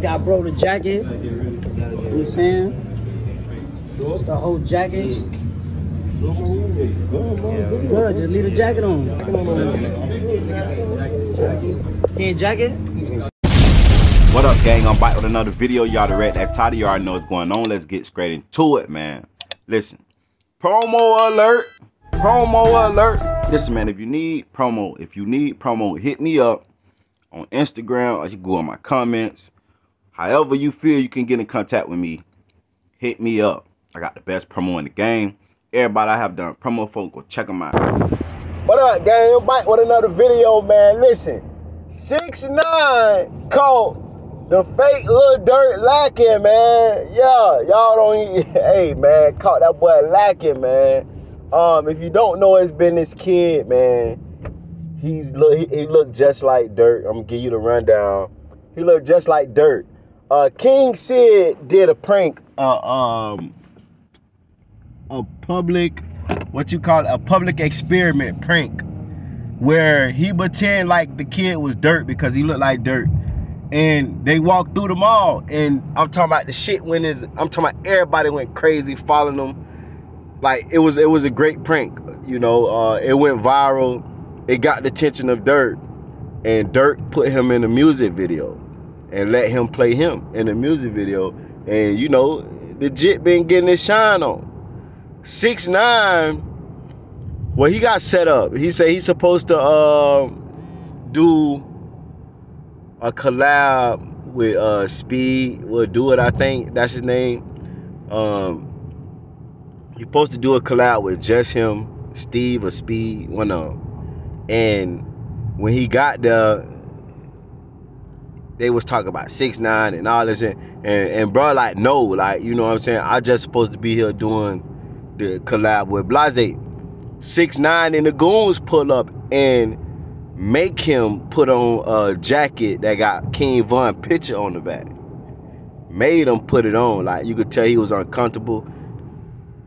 got bro the jacket. You know what I'm saying? It's the whole jacket. Good, just leave the jacket on. He ain't jacket? What up, gang? I'm back with another video. Y'all already that title. You already know what's going on. Let's get straight into it, man. Listen, promo alert. Promo alert. Listen, man, if you need promo, if you need promo, hit me up on Instagram or you go on my comments. However you feel you can get in contact with me, hit me up. I got the best promo in the game. Everybody I have done promo for, go check them out. What up, gang? I'm back with another video, man. Listen, 6 9 called the fake Lil Durk lacking, man. Yeah, y'all don't even, hey, man, caught that boy lacking, man. Um, if you don't know, it's been this kid, man. He's look, he, he looked just like Durk. I'm gonna give you the rundown. He looked just like Durk. Uh, King Sid did a prank, uh, um, a public, what you call it, a public experiment prank, where he pretend like the kid was Durk because he looked like Durk. And they walked through the mall, and I'm talking about the shit when is I'm talking about everybody went crazy following them. Like it was it was a great prank, you know. Uh, it went viral. It got the attention of Durk, and Durk put him in a music video, and let him play him in the music video. And you know, the jit been getting his shine on. Six nine. Well, he got set up. He said he's supposed to uh, do a collab with uh, Speed. Will do it. I think that's his name. Um, he's supposed to do a collab with just him, Steve or Speed, one of them. And when he got there, they was talking about six nine and all this and, and and bro like no like you know what I'm saying I just supposed to be here doing the collab with Blase. Six nine and the goons pull up and make him put on a jacket that got King Von picture on the back. Made him put it on like you could tell he was uncomfortable.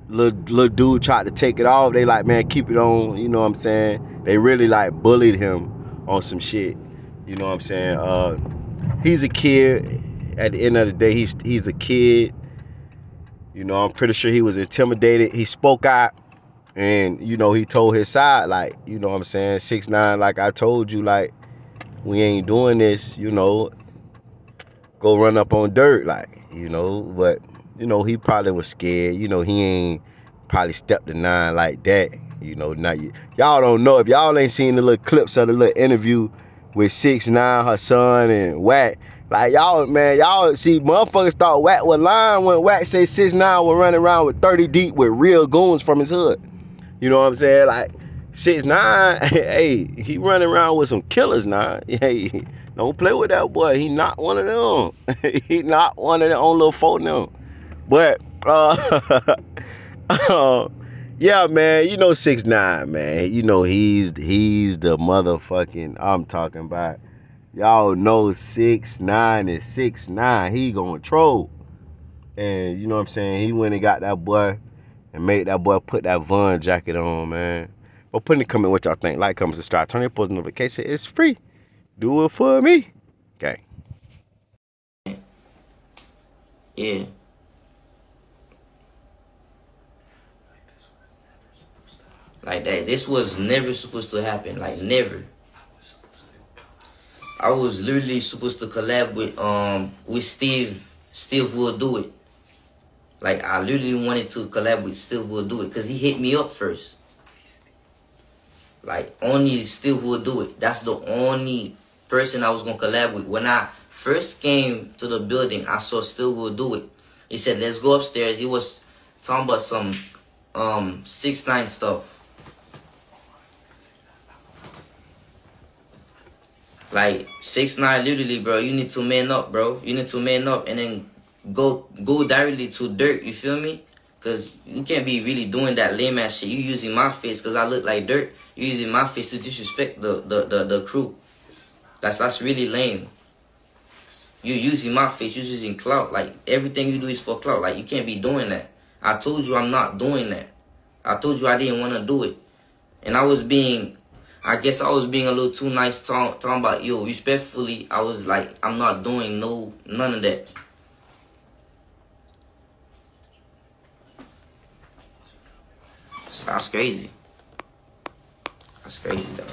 Little, little dude tried to take it off. They like man keep it on. You know what I'm saying? They really like bullied him on some shit. You know what I'm saying? Uh, he's a kid. At the end of the day, he's he's a kid. You know, I'm pretty sure he was intimidated. He spoke out and you know, he told his side, like, you know what I'm saying, six nine, like I told you, like, we ain't doing this, you know. Go run up on Durk, like, you know, but you know, he probably was scared. You know, he ain't probably stepped the nine like that. You know, not y'all don't know if y'all ain't seen the little clips of the little interview with six nine, her son, and Wack. Like y'all, man, y'all see motherfuckers thought Wack was lying when Wack say six nine was running around with 30 deep with real goons from his hood. You know what I'm saying? Like six nine, hey, he running around with some killers now. Hey, don't play with that boy. He not one of them. he not one of them on little phone them. But uh, uh yeah, man, you know six nine, man. You know he's he's the motherfucking I'm talking about. Y'all know six nine is six nine. He gonna troll. And you know what I'm saying? He went and got that boy and made that boy put that Von jacket on, man. But put in the comment what y'all think. Like, comment, subscribe, turn your post notification. It's free. Do it for me. Okay. Yeah. Like that. This was never supposed to happen. Like never. I was literally supposed to collab with um with Steve. Steve will do it. Like I literally wanted to collab with Steve will do it because he hit me up first. Like only Steve will do it. That's the only person I was gonna collab with. When I first came to the building, I saw Steve will do it. He said, "Let's go upstairs." He was talking about some um six nine stuff. Like six nine, literally, bro. You need to man up, bro. You need to man up and then go go directly to Durk. You feel me? Cause you can't be really doing that lame ass shit. You using my face cause I look like Durk. You using my face to disrespect the the the, the crew. That's that's really lame. You using my face. You using clout. Like everything you do is for clout. Like you can't be doing that. I told you I'm not doing that. I told you I didn't want to do it, and I was being I guess I was being a little too nice talking, talking about yo respectfully. I was like, I'm not doing no none of that. That's crazy. That's crazy though.